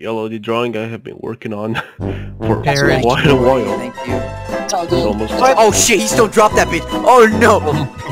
Yellow, the drawing I have been working on for That's a while. Thank you. It's all It's almost Oh shit, he still dropped that bitch. Oh no.